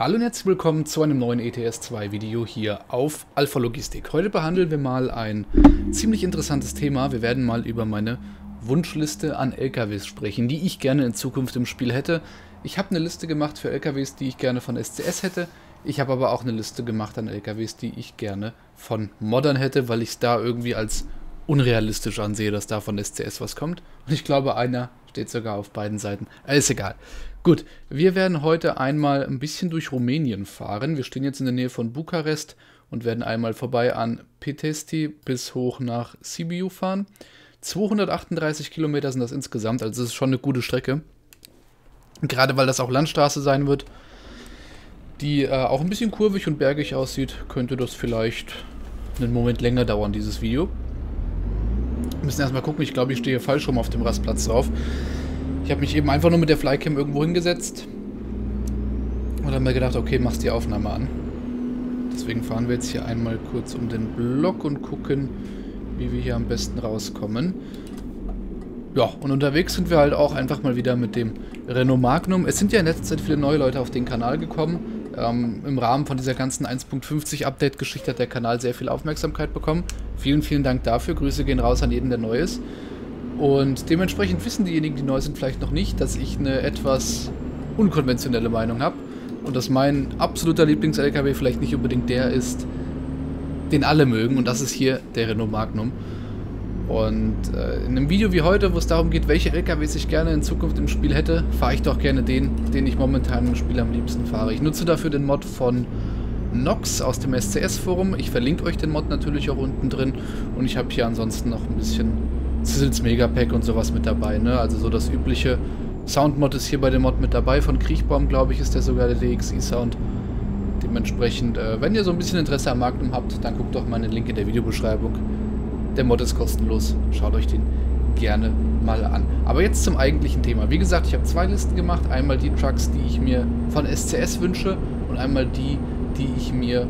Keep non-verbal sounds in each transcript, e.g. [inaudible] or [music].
Hallo und herzlich willkommen zu einem neuen ETS2 Video hier auf Alpha Logistik. Heute behandeln wir mal ein ziemlich interessantes Thema. Wir werden mal über meine Wunschliste an LKWs sprechen, die ich gerne in Zukunft im Spiel hätte. Ich habe eine Liste gemacht für LKWs, die ich gerne von SCS hätte. Ich habe aber auch eine Liste gemacht an LKWs, die ich gerne von Modern hätte, weil ich es da irgendwie als unrealistisch ansehe, dass da von SCS was kommt. Und ich glaube, einer steht sogar auf beiden Seiten. Ist egal. Gut, wir werden heute einmal ein bisschen durch Rumänien fahren. Wir stehen jetzt in der Nähe von Bukarest und werden einmal vorbei an Petesti bis hoch nach Sibiu fahren. 238 Kilometer sind das insgesamt, also es ist schon eine gute Strecke. Gerade weil das auch Landstraße sein wird, die äh, auch ein bisschen kurvig und bergig aussieht, könnte das vielleicht einen Moment länger dauern, dieses Video. Wir müssen erstmal gucken, ich glaube, ich stehe falsch rum auf dem Rastplatz drauf. Ich habe mich eben einfach nur mit der Flycam irgendwo hingesetzt und habe mir gedacht, okay, machst die Aufnahme an. Deswegen fahren wir jetzt hier einmal kurz um den Block und gucken, wie wir hier am besten rauskommen. Ja, und unterwegs sind wir halt auch einfach mal wieder mit dem Renault Magnum. Es sind ja in letzter Zeit viele neue Leute auf den Kanal gekommen. Ähm, Im Rahmen von dieser ganzen 1.50 Update-Geschichte hat der Kanal sehr viel Aufmerksamkeit bekommen. Vielen, vielen Dank dafür. Grüße gehen raus an jeden, der neu ist. Und dementsprechend wissen diejenigen, die neu sind, vielleicht noch nicht, dass ich eine etwas unkonventionelle Meinung habe. Und dass mein absoluter Lieblings-LKW vielleicht nicht unbedingt der ist, den alle mögen. Und das ist hier der Renault Magnum. Und äh, in einem Video wie heute, wo es darum geht, welche LKWs ich gerne in Zukunft im Spiel hätte, fahre ich doch gerne den, den ich momentan im Spiel am liebsten fahre. Ich nutze dafür den Mod von Nox aus dem SCS-Forum. Ich verlinke euch den Mod natürlich auch unten drin. Und ich habe hier ansonsten noch ein bisschen Sizzles Megapack und sowas mit dabei, ne? Also so das übliche Soundmod ist hier bei dem Mod mit dabei. Von Kriechbaum, glaube ich, ist der sogar der DXI-Sound. Dementsprechend, äh, wenn ihr so ein bisschen Interesse am Magnum habt, dann guckt doch mal in den Link in der Videobeschreibung. Der Mod ist kostenlos. Schaut euch den gerne mal an. Aber jetzt zum eigentlichen Thema. Wie gesagt, ich habe zwei Listen gemacht. Einmal die Trucks, die ich mir von SCS wünsche und einmal die, die ich mir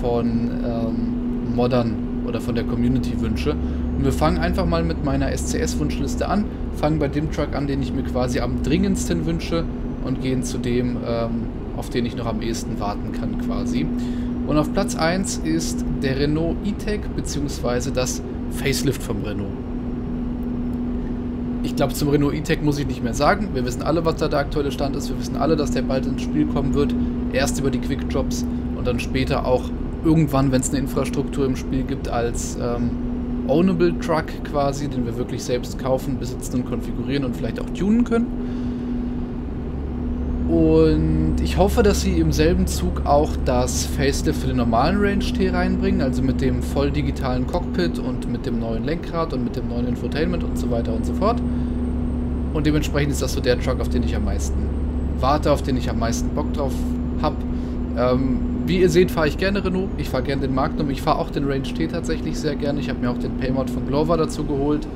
von ähm, Modern oder von der Community wünsche. Und wir fangen einfach mal mit meiner SCS-Wunschliste an, fangen bei dem Truck an, den ich mir quasi am dringendsten wünsche und gehen zu dem, ähm, auf den ich noch am ehesten warten kann quasi. Und auf Platz 1 ist der Renault E-Tech bzw. das Facelift vom Renault. Ich glaube, zum Renault E-Tech muss ich nicht mehr sagen. Wir wissen alle, was da der aktuelle Stand ist. Wir wissen alle, dass der bald ins Spiel kommen wird. Erst über die Quick Jobs und dann später auch irgendwann, wenn es eine Infrastruktur im Spiel gibt, als ähm, Ownable Truck quasi, den wir wirklich selbst kaufen, besitzen und konfigurieren und vielleicht auch tunen können. Und ich hoffe, dass sie im selben Zug auch das Facelift für den normalen Range T reinbringen, also mit dem voll digitalen Cockpit und mit dem neuen Lenkrad und mit dem neuen Infotainment und so weiter und so fort. Und dementsprechend ist das so der Truck, auf den ich am meisten warte, auf den ich am meisten Bock drauf habe. Ähm, wie ihr seht, fahre ich gerne Renault. Ich fahre gerne den Magnum. Ich fahre auch den Range T tatsächlich sehr gerne. Ich habe mir auch den Paymod von Glover dazu geholt.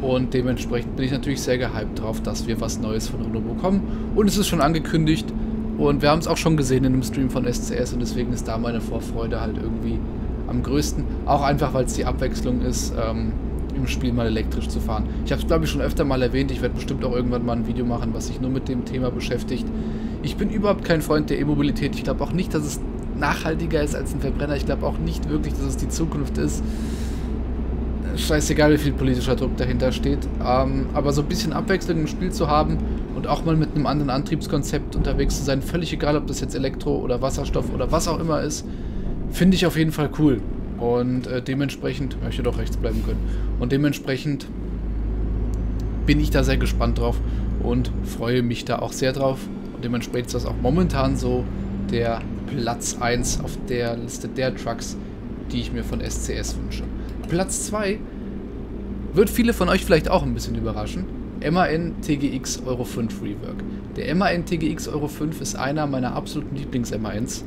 Und dementsprechend bin ich natürlich sehr gehypt drauf, dass wir was Neues von Renault bekommen. Und es ist schon angekündigt. Und wir haben es auch schon gesehen in dem Stream von SCS. Und deswegen ist da meine Vorfreude halt irgendwie am größten. Auch einfach, weil es die Abwechslung ist, ähm, im Spiel mal elektrisch zu fahren. Ich habe es, glaube ich, schon öfter mal erwähnt. Ich werde bestimmt auch irgendwann mal ein Video machen, was sich nur mit dem Thema beschäftigt. Ich bin überhaupt kein Freund der E-Mobilität. Ich glaube auch nicht, dass es nachhaltiger ist als ein Verbrenner. Ich glaube auch nicht wirklich, dass es die Zukunft ist. Scheißegal, wie viel politischer Druck dahinter steht. Ähm, aber so ein bisschen Abwechslung im Spiel zu haben und auch mal mit einem anderen Antriebskonzept unterwegs zu sein, völlig egal, ob das jetzt Elektro oder Wasserstoff oder was auch immer ist, finde ich auf jeden Fall cool. Und äh, dementsprechend möchte doch rechts bleiben können. Und dementsprechend bin ich da sehr gespannt drauf und freue mich da auch sehr drauf. Und dementsprechend ist das auch momentan so der Platz 1 auf der Liste der Trucks, die ich mir von SCS wünsche. Platz 2 wird viele von euch vielleicht auch ein bisschen überraschen. MAN TGX Euro 5 Rework. Der MAN TGX Euro 5 ist einer meiner absoluten Lieblings-MANs.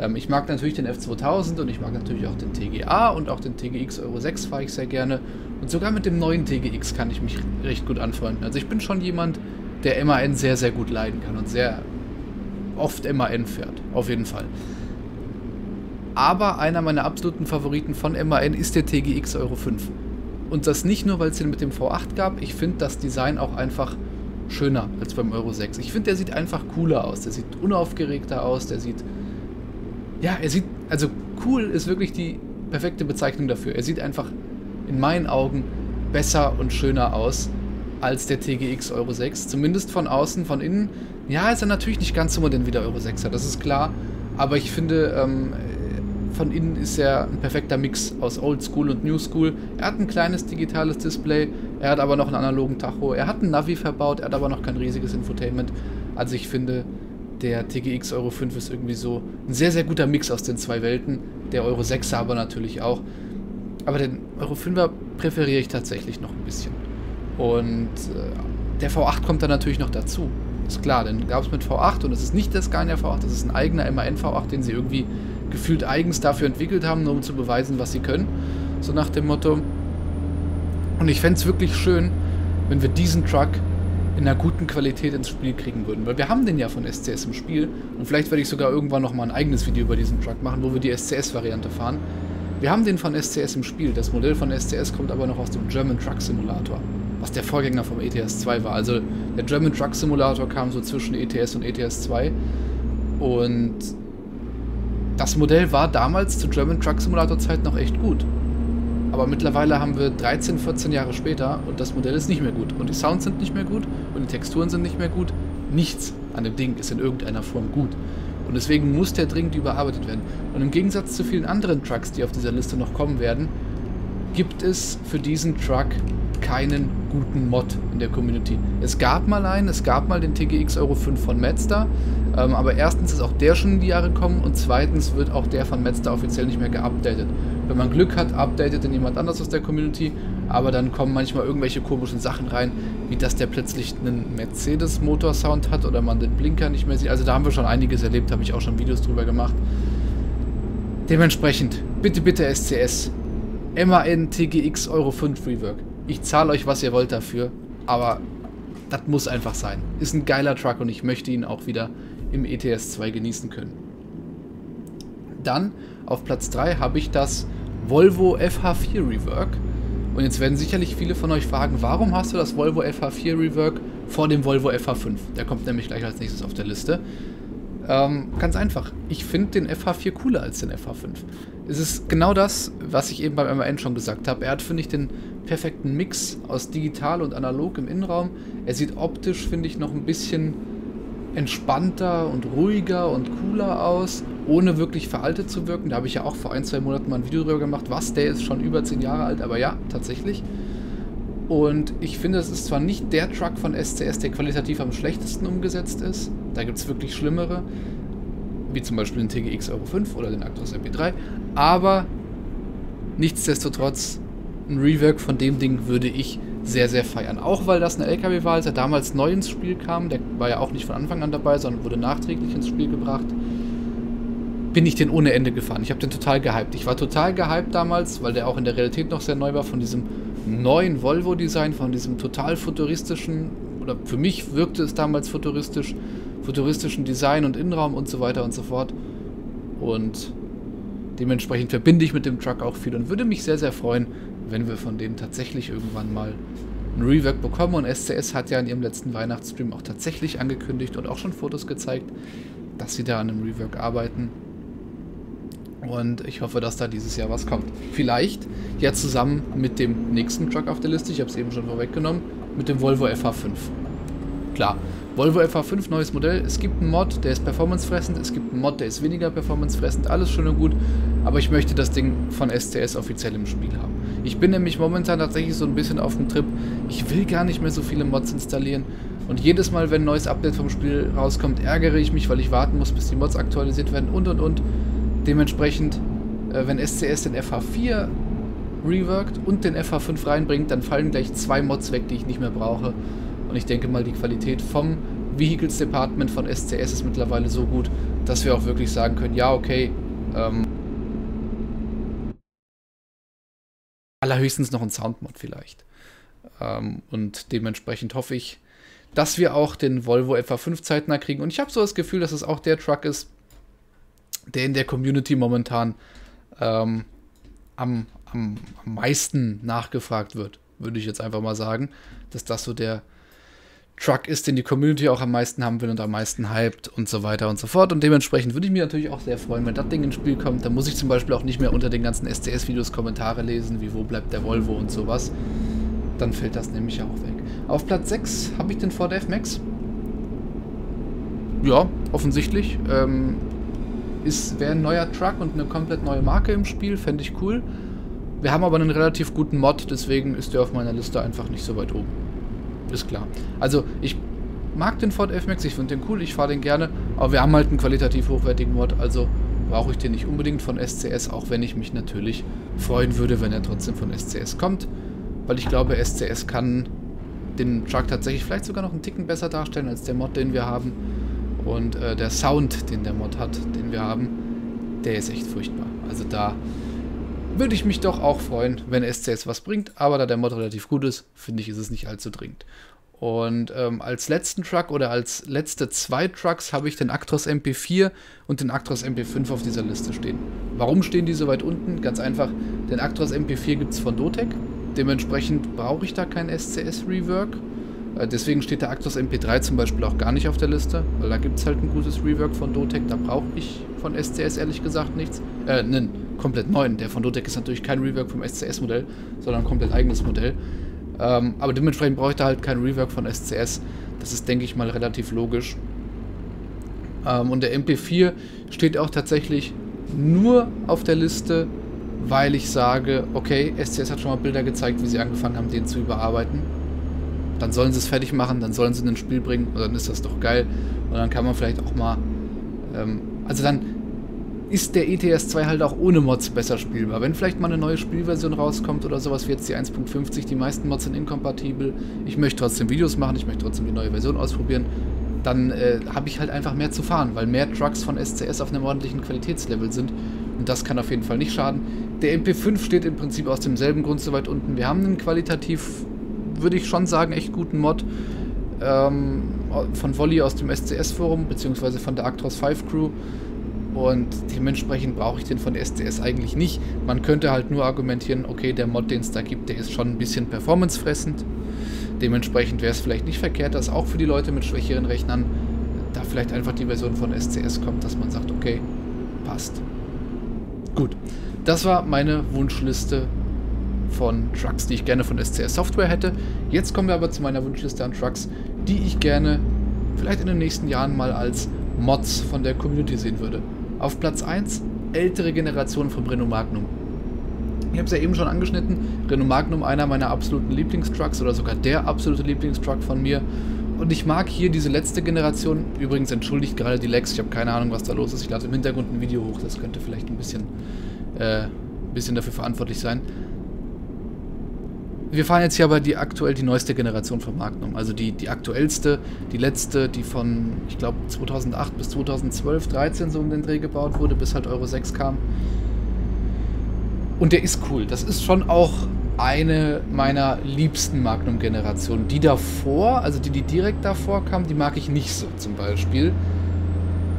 Ähm, ich mag natürlich den F2000 und ich mag natürlich auch den TGA und auch den TGX Euro 6 fahre ich sehr gerne. Und sogar mit dem neuen TGX kann ich mich recht gut anfreunden. Also ich bin schon jemand, der MAN sehr, sehr gut leiden kann und sehr oft MAN fährt. Auf jeden Fall. Aber einer meiner absoluten Favoriten von MAN ist der TGX Euro 5. Und das nicht nur, weil es den mit dem V8 gab. Ich finde das Design auch einfach schöner als beim Euro 6. Ich finde, der sieht einfach cooler aus. Der sieht unaufgeregter aus. Der sieht. Ja, er sieht. Also cool ist wirklich die perfekte Bezeichnung dafür. Er sieht einfach in meinen Augen besser und schöner aus als der TGX Euro 6. Zumindest von außen, von innen. Ja, ist er natürlich nicht ganz so modern wie der Euro 6er, das ist klar. Aber ich finde, ähm, von innen ist er ein perfekter Mix aus Old School und New School. Er hat ein kleines digitales Display, er hat aber noch einen analogen Tacho, er hat ein Navi verbaut, er hat aber noch kein riesiges Infotainment. Also ich finde, der TGX Euro 5 ist irgendwie so ein sehr, sehr guter Mix aus den zwei Welten. Der Euro 6er aber natürlich auch. Aber den Euro 5er präferiere ich tatsächlich noch ein bisschen. Und äh, der V8 kommt dann natürlich noch dazu. Ist klar, denn gab es mit V8 und es ist nicht der Scania V8, das ist ein eigener MAN V8, den sie irgendwie gefühlt eigens dafür entwickelt haben, nur um zu beweisen, was sie können. So nach dem Motto. Und ich fände es wirklich schön, wenn wir diesen Truck in einer guten Qualität ins Spiel kriegen würden. Weil wir haben den ja von SCS im Spiel und vielleicht werde ich sogar irgendwann nochmal ein eigenes Video über diesen Truck machen, wo wir die SCS-Variante fahren. Wir haben den von SCS im Spiel. Das Modell von SCS kommt aber noch aus dem German Truck Simulator, was der Vorgänger vom ETS 2 war. Also der German Truck Simulator kam so zwischen ETS und ETS 2 und das Modell war damals zu German Truck Simulator Zeit noch echt gut. Aber mittlerweile haben wir 13, 14 Jahre später und das Modell ist nicht mehr gut. Und die Sounds sind nicht mehr gut und die Texturen sind nicht mehr gut. Nichts an dem Ding ist in irgendeiner Form gut. Und deswegen muss der dringend überarbeitet werden. Und im Gegensatz zu vielen anderen Trucks, die auf dieser Liste noch kommen werden, gibt es für diesen Truck keinen guten Mod in der Community. Es gab mal einen, es gab mal den TGX Euro 5 von Mazda, ähm, aber erstens ist auch der schon in die Jahre gekommen und zweitens wird auch der von Mazda offiziell nicht mehr geupdatet. Wenn man Glück hat, updatet dann jemand anders aus der Community, aber dann kommen manchmal irgendwelche komischen Sachen rein, wie dass der plötzlich einen Mercedes-Motorsound hat oder man den Blinker nicht mehr sieht. Also da haben wir schon einiges erlebt, habe ich auch schon Videos drüber gemacht. Dementsprechend, bitte, bitte SCS. MAN TGX Euro 5 Rework. Ich zahle euch, was ihr wollt dafür, aber das muss einfach sein. Ist ein geiler Truck und ich möchte ihn auch wieder im ETS 2 genießen können. Dann auf Platz 3 habe ich das Volvo FH4 Rework. Und jetzt werden sicherlich viele von euch fragen, warum hast du das Volvo FH4 Rework vor dem Volvo FH5? Der kommt nämlich gleich als nächstes auf der Liste. Ähm, ganz einfach. Ich finde den FH4 cooler als den FH5. Es ist genau das, was ich eben beim MAN schon gesagt habe. Er hat, finde ich, den perfekten Mix aus digital und analog im Innenraum. Er sieht optisch, finde ich, noch ein bisschen entspannter und ruhiger und cooler aus, ohne wirklich veraltet zu wirken. Da habe ich ja auch vor ein, zwei Monaten mal ein Video drüber gemacht. Was, der ist schon über zehn Jahre alt, aber ja, tatsächlich. Und ich finde, es ist zwar nicht der Truck von SCS, der qualitativ am schlechtesten umgesetzt ist. Da gibt es wirklich schlimmere, wie zum Beispiel den TGX Euro 5 oder den Actros MP3. Aber nichtsdestotrotz, ein Rework von dem Ding würde ich sehr, sehr feiern. Auch weil das eine LKW war, als er damals neu ins Spiel kam. Der war ja auch nicht von Anfang an dabei, sondern wurde nachträglich ins Spiel gebracht. Bin ich den ohne Ende gefahren. Ich habe den total gehypt. Ich war total gehypt damals, weil der auch in der Realität noch sehr neu war, von diesem neuen Volvo-Design, von diesem total futuristischen, oder für mich wirkte es damals futuristisch, futuristischen Design und Innenraum und so weiter und so fort. Und dementsprechend verbinde ich mit dem Truck auch viel und würde mich sehr, sehr freuen, wenn wir von denen tatsächlich irgendwann mal ein Rework bekommen. Und SCS hat ja in ihrem letzten Weihnachtsstream auch tatsächlich angekündigt und auch schon Fotos gezeigt, dass sie da an einem Rework arbeiten. Und ich hoffe, dass da dieses Jahr was kommt. Vielleicht ja zusammen mit dem nächsten Truck auf der Liste, ich habe es eben schon vorweggenommen, mit dem Volvo FH5. Klar, Volvo FH5, neues Modell. Es gibt einen Mod, der ist performancefressend. Es gibt einen Mod, der ist weniger performancefressend. Alles schön und gut. Aber ich möchte das Ding von STS offiziell im Spiel haben. Ich bin nämlich momentan tatsächlich so ein bisschen auf dem Trip. Ich will gar nicht mehr so viele Mods installieren. Und jedes Mal, wenn ein neues Update vom Spiel rauskommt, ärgere ich mich, weil ich warten muss, bis die Mods aktualisiert werden und und und. Dementsprechend, äh, wenn SCS den FH4 reworked und den FH5 reinbringt, dann fallen gleich zwei Mods weg, die ich nicht mehr brauche. Und ich denke mal, die Qualität vom Vehicles Department von SCS ist mittlerweile so gut, dass wir auch wirklich sagen können, ja, okay, ähm, allerhöchstens noch ein Soundmod vielleicht. Ähm, und dementsprechend hoffe ich, dass wir auch den Volvo FH5 zeitnah kriegen. Und ich habe so das Gefühl, dass es auch der Truck ist, der in der Community momentan ähm, am, am, am meisten nachgefragt wird, würde ich jetzt einfach mal sagen, dass das so der Truck ist, den die Community auch am meisten haben will und am meisten hypt und so weiter und so fort. Und dementsprechend würde ich mich natürlich auch sehr freuen, wenn das Ding ins Spiel kommt. Dann muss ich zum Beispiel auch nicht mehr unter den ganzen SCS-Videos Kommentare lesen, wie wo bleibt der Volvo und sowas. Dann fällt das nämlich auch weg. Auf Platz 6 habe ich den Ford F-Max. Ja, offensichtlich. Ähm, wäre ein neuer Truck und eine komplett neue Marke im Spiel, fände ich cool. Wir haben aber einen relativ guten Mod, deswegen ist der auf meiner Liste einfach nicht so weit oben. Ist klar. Also, ich mag den Ford F-Max, ich finde den cool, ich fahre den gerne, aber wir haben halt einen qualitativ hochwertigen Mod, also brauche ich den nicht unbedingt von SCS, auch wenn ich mich natürlich freuen würde, wenn er trotzdem von SCS kommt, weil ich glaube, SCS kann den Truck tatsächlich vielleicht sogar noch einen Ticken besser darstellen als der Mod, den wir haben. Und äh, der Sound, den der Mod hat, den wir haben, der ist echt furchtbar. Also da würde ich mich doch auch freuen, wenn SCS was bringt. Aber da der Mod relativ gut ist, finde ich, ist es nicht allzu dringend. Und ähm, als letzten Truck oder als letzte zwei Trucks habe ich den Actros MP4 und den Actros MP5 auf dieser Liste stehen. Warum stehen die so weit unten? Ganz einfach, den Actros MP4 gibt es von Dotec. Dementsprechend brauche ich da kein SCS-Rework. Äh, deswegen steht der Actros MP3 zum Beispiel auch gar nicht auf der Liste, weil da gibt es halt ein gutes Rework von Dotec, da brauche ich von SCS ehrlich gesagt nichts. Äh, einen komplett neuen. Der von Dotec ist natürlich kein Rework vom SCS-Modell, sondern ein komplett eigenes Modell. Ähm, aber dementsprechend brauche ich da halt kein Rework von SCS. Das ist, denke ich mal, relativ logisch. Ähm, und der MP4 steht auch tatsächlich nur auf der Liste, weil ich sage, okay, SCS hat schon mal Bilder gezeigt, wie sie angefangen haben, den zu überarbeiten dann sollen sie es fertig machen, dann sollen sie in ein Spiel bringen und dann ist das doch geil. Und dann kann man vielleicht auch mal. Ähm, also dann ist der ETS 2 halt auch ohne Mods besser spielbar. Wenn vielleicht mal eine neue Spielversion rauskommt oder sowas wie jetzt die 1.50, die meisten Mods sind inkompatibel, ich möchte trotzdem Videos machen, ich möchte trotzdem die neue Version ausprobieren, dann äh, habe ich halt einfach mehr zu fahren, weil mehr Trucks von SCS auf einem ordentlichen Qualitätslevel sind. Und das kann auf jeden Fall nicht schaden. Der MP5 steht im Prinzip aus demselben Grund so weit unten. Wir haben einen qualitativ würde ich schon sagen, echt guten Mod. Ähm, von Volley aus dem SCS-Forum, beziehungsweise von der Actros 5 Crew. Und dementsprechend brauche ich den von SCS eigentlich nicht. Man könnte halt nur argumentieren, okay, der Mod, den es da gibt, der ist schon ein bisschen performancefressend. Dementsprechend wäre es vielleicht nicht verkehrt, dass auch für die Leute mit schwächeren Rechnern da vielleicht einfach die Version von SCS kommt, dass man sagt, okay, passt. Gut, das war meine Wunschliste von Trucks, die ich gerne von SCS Software hätte. Jetzt kommen wir aber zu meiner Wunschliste an Trucks, die ich gerne vielleicht in den nächsten Jahren mal als Mods von der Community sehen würde. Auf Platz 1 ältere Generation von Renault Magnum. Ich habe es ja eben schon angeschnitten. Renault Magnum, einer meiner absoluten Lieblingstrucks oder sogar der absolute Lieblingstruck von mir. Und ich mag hier diese letzte Generation. Übrigens entschuldigt gerade die Lex, ich habe keine Ahnung, was da los ist. Ich lade im Hintergrund ein Video hoch, das könnte vielleicht ein bisschen, äh, bisschen dafür verantwortlich sein. Wir fahren jetzt hier aber die aktuell die neueste Generation von Magnum. Also die, die aktuellste, die letzte, die von, ich glaube, 2008 bis 2012, 13 so um den Dreh gebaut wurde, bis halt Euro 6 kam. Und der ist cool. Das ist schon auch eine meiner liebsten Magnum-Generationen. Die davor, also die, die direkt davor kam, die mag ich nicht so zum Beispiel.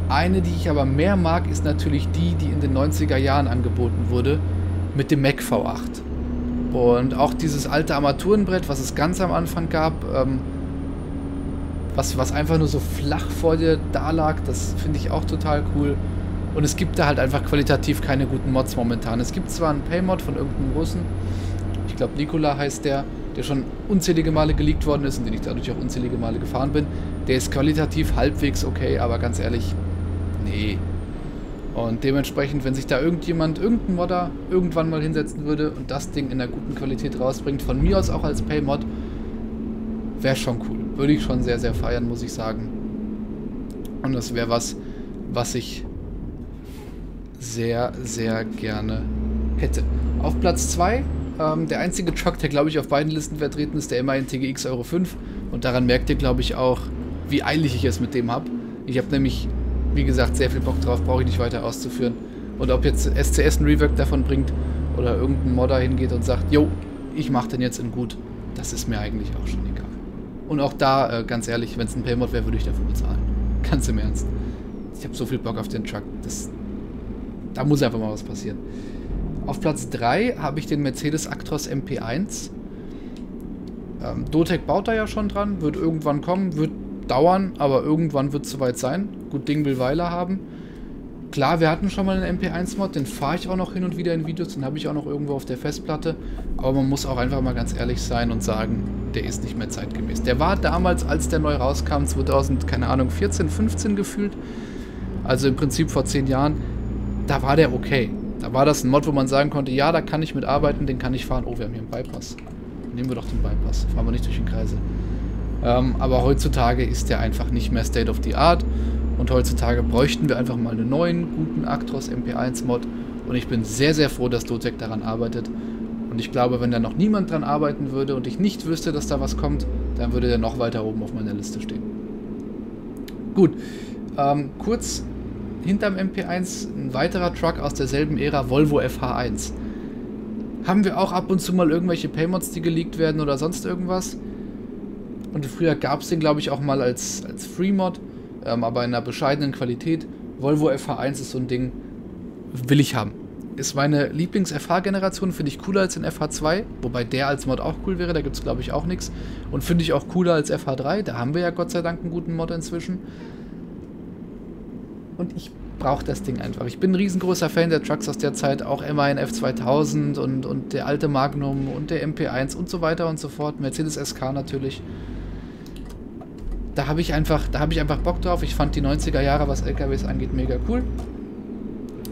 Eine, die ich aber mehr mag, ist natürlich die, die in den 90er Jahren angeboten wurde, mit dem Mac V8. Und auch dieses alte Armaturenbrett, was es ganz am Anfang gab, ähm, was, was einfach nur so flach vor dir da lag, das finde ich auch total cool. Und es gibt da halt einfach qualitativ keine guten Mods momentan. Es gibt zwar einen Paymod von irgendeinem Russen, ich glaube Nikola heißt der, der schon unzählige Male geleakt worden ist und den ich dadurch auch unzählige Male gefahren bin. Der ist qualitativ halbwegs okay, aber ganz ehrlich, nee, und dementsprechend, wenn sich da irgendjemand, irgendein Modder irgendwann mal hinsetzen würde und das Ding in einer guten Qualität rausbringt, von mir aus auch als Paymod, wäre schon cool. Würde ich schon sehr, sehr feiern, muss ich sagen. Und das wäre was, was ich sehr, sehr gerne hätte. Auf Platz 2, ähm, der einzige Truck, der glaube ich auf beiden Listen vertreten ist, der MAN TGX Euro 5. Und daran merkt ihr glaube ich auch, wie eilig ich es mit dem habe. Ich habe nämlich wie gesagt, sehr viel Bock drauf, brauche ich nicht weiter auszuführen. Und ob jetzt SCS ein Rework davon bringt oder irgendein Modder hingeht und sagt, yo, ich mache den jetzt in gut, das ist mir eigentlich auch schon egal. Und auch da, äh, ganz ehrlich, wenn es ein Paymod wäre, würde ich dafür bezahlen. [laughs] Ganz im Ernst. Ich habe so viel Bock auf den Truck, das, da muss einfach mal was passieren. Auf Platz 3 habe ich den Mercedes Actros MP1. Ähm, Dotec baut da ja schon dran, wird irgendwann kommen, wird dauern, aber irgendwann wird es soweit sein. Gut Ding will Weile haben. Klar, wir hatten schon mal einen MP1-Mod, den fahre ich auch noch hin und wieder in Videos, den habe ich auch noch irgendwo auf der Festplatte. Aber man muss auch einfach mal ganz ehrlich sein und sagen, der ist nicht mehr zeitgemäß. Der war damals, als der neu rauskam, 2000, keine Ahnung, 14, 15 gefühlt, also im Prinzip vor 10 Jahren, da war der okay. Da war das ein Mod, wo man sagen konnte, ja, da kann ich mitarbeiten, den kann ich fahren. Oh, wir haben hier einen Bypass. Nehmen wir doch den Bypass, fahren wir nicht durch den Kreisel. Ähm, aber heutzutage ist der einfach nicht mehr State of the Art. Und heutzutage bräuchten wir einfach mal einen neuen, guten Actros MP1-Mod. Und ich bin sehr, sehr froh, dass Dotec daran arbeitet. Und ich glaube, wenn da noch niemand dran arbeiten würde und ich nicht wüsste, dass da was kommt, dann würde der noch weiter oben auf meiner Liste stehen. Gut, ähm, kurz hinterm MP1 ein weiterer Truck aus derselben Ära, Volvo FH1. Haben wir auch ab und zu mal irgendwelche Paymods, die geleakt werden oder sonst irgendwas. Und früher gab es den, glaube ich, auch mal als, als Free-Mod ähm, aber in einer bescheidenen Qualität. Volvo FH1 ist so ein Ding, will ich haben. Ist meine Lieblings-FH-Generation, finde ich cooler als den FH2, wobei der als Mod auch cool wäre, da gibt es glaube ich auch nichts. Und finde ich auch cooler als FH3, da haben wir ja Gott sei Dank einen guten Mod inzwischen. Und ich brauche das Ding einfach. Ich bin ein riesengroßer Fan der Trucks aus der Zeit, auch MAN F2000 und, und der alte Magnum und der MP1 und so weiter und so fort. Mercedes SK natürlich da habe ich einfach, da habe ich einfach Bock drauf. Ich fand die 90er Jahre, was LKWs angeht, mega cool.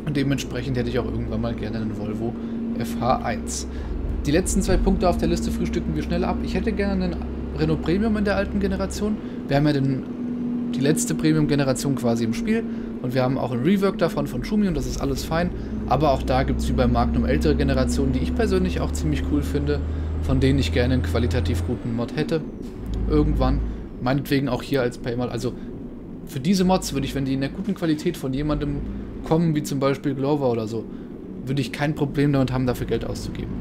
Und dementsprechend hätte ich auch irgendwann mal gerne einen Volvo FH1. Die letzten zwei Punkte auf der Liste frühstücken wir schnell ab. Ich hätte gerne einen Renault Premium in der alten Generation. Wir haben ja den, die letzte Premium-Generation quasi im Spiel. Und wir haben auch ein Rework davon von Schumi und das ist alles fein. Aber auch da gibt es wie bei Magnum ältere Generationen, die ich persönlich auch ziemlich cool finde, von denen ich gerne einen qualitativ guten Mod hätte. Irgendwann meinetwegen auch hier als Paymod. Also für diese Mods würde ich, wenn die in der guten Qualität von jemandem kommen, wie zum Beispiel Glover oder so, würde ich kein Problem damit haben, dafür Geld auszugeben.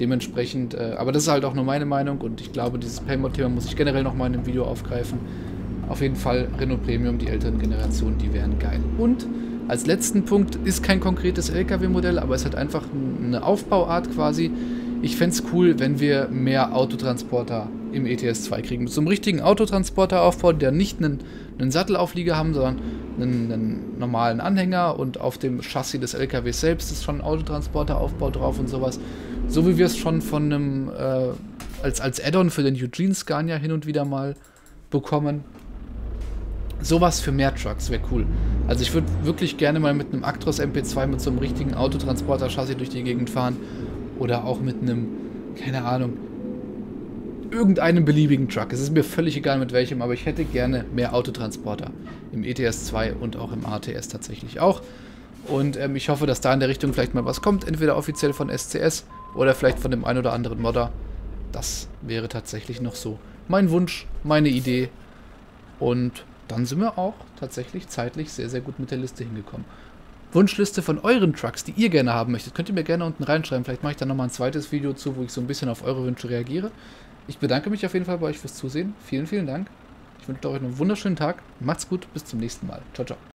Dementsprechend, äh, aber das ist halt auch nur meine Meinung und ich glaube, dieses Paymod-Thema muss ich generell nochmal in einem Video aufgreifen. Auf jeden Fall Renault Premium, die älteren Generationen, die wären geil. Und als letzten Punkt ist kein konkretes LKW-Modell, aber es hat einfach eine Aufbauart quasi. Ich fände es cool, wenn wir mehr Autotransporter im ETS 2 kriegen. Mit so einem richtigen Autotransporteraufbau, der nicht einen, einen Sattelauflieger haben, sondern einen, einen, normalen Anhänger und auf dem Chassis des LKWs selbst ist schon ein Autotransporteraufbau drauf und sowas. So wie wir es schon von einem, äh, als, als Add-on für den Eugene Scania hin und wieder mal bekommen. Sowas für mehr Trucks wäre cool. Also ich würde wirklich gerne mal mit einem Actros MP2 mit so einem richtigen Autotransporter-Chassis durch die Gegend fahren. Oder auch mit einem, keine Ahnung, irgendeinem beliebigen Truck. Es ist mir völlig egal mit welchem, aber ich hätte gerne mehr Autotransporter. Im ETS 2 und auch im ATS tatsächlich auch. Und ähm, ich hoffe, dass da in der Richtung vielleicht mal was kommt. Entweder offiziell von SCS oder vielleicht von dem ein oder anderen Modder. Das wäre tatsächlich noch so mein Wunsch, meine Idee. Und dann sind wir auch tatsächlich zeitlich sehr, sehr gut mit der Liste hingekommen. Wunschliste von euren Trucks, die ihr gerne haben möchtet, könnt ihr mir gerne unten reinschreiben. Vielleicht mache ich dann nochmal ein zweites Video zu, wo ich so ein bisschen auf eure Wünsche reagiere. Ich bedanke mich auf jeden Fall bei euch fürs Zusehen. Vielen, vielen Dank. Ich wünsche euch einen wunderschönen Tag. Macht's gut. Bis zum nächsten Mal. Ciao, ciao.